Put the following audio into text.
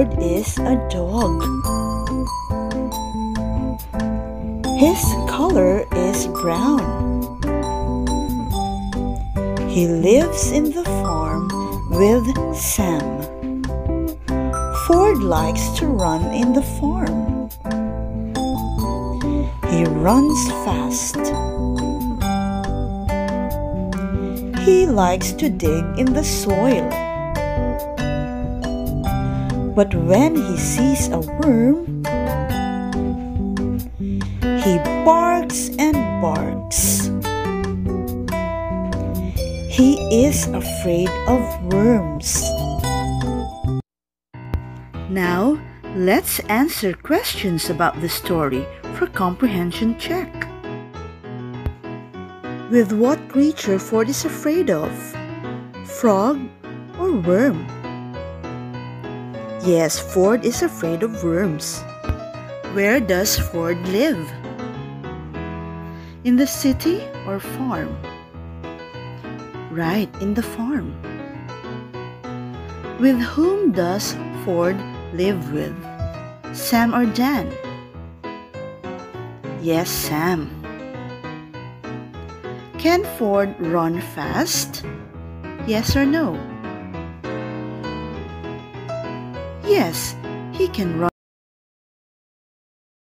Ford is a dog. His color is brown. He lives in the farm with Sam. Ford likes to run in the farm. He runs fast. He likes to dig in the soil. But when he sees a worm, he barks and barks. He is afraid of worms. Now, let's answer questions about the story for comprehension check. With what creature Ford is afraid of? Frog or worm? Yes, Ford is afraid of worms. Where does Ford live? In the city or farm? Right, in the farm. With whom does Ford live with? Sam or Dan? Yes, Sam. Can Ford run fast? Yes or no? Yes, he can run